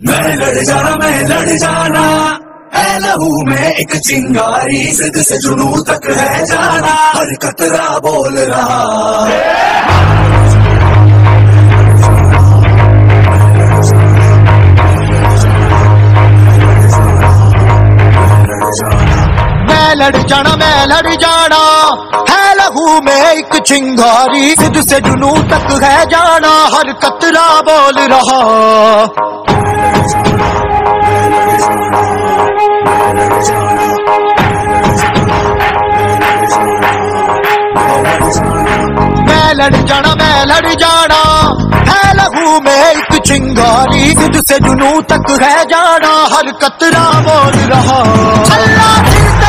میں لڑ جانا، میں لڑ جانا۔ اے لہو میں ایک چنگاری زد سے جنو تک ہے جانا۔ ہر قطرہ بول رہا۔ میں لڑ جانا، میں لڑ جانا۔ ہے لہو میں ایک چنگاری سد سے جنو تک ہے جانا۔ ہر قطرہ بول رہا۔ لڑ جانا میں لڑ جانا ہے لہو میں ایک چنگاری سد سے جنو تک ہے جانا ہر قطرہ بول رہا اللہ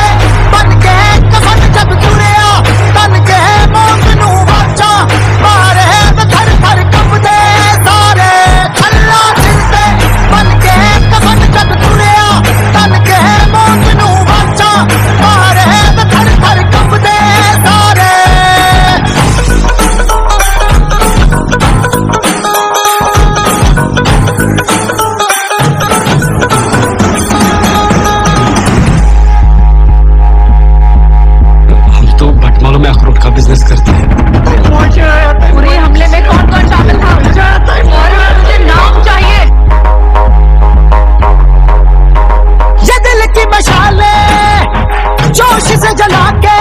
جلا کے۔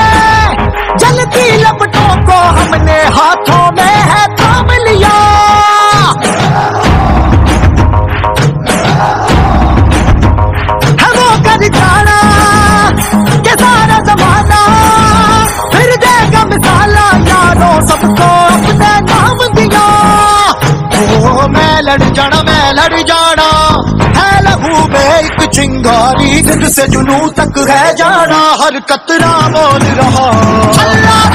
جلتی لپٹوں کو ہم نے ہاتھوں میں ہے تھام لیا۔ ہے وہ کر جانا کہ سارا زمانہ پھر دے گا مثالا یاروں سب کو اپنے نام دیا۔ او میں لڑ جانا، میں لڑ جانا۔ ہے لہو میں ایک چنگاری سے جنو تک ہے جانا ہر قطرہ بول رہا۔ اللہ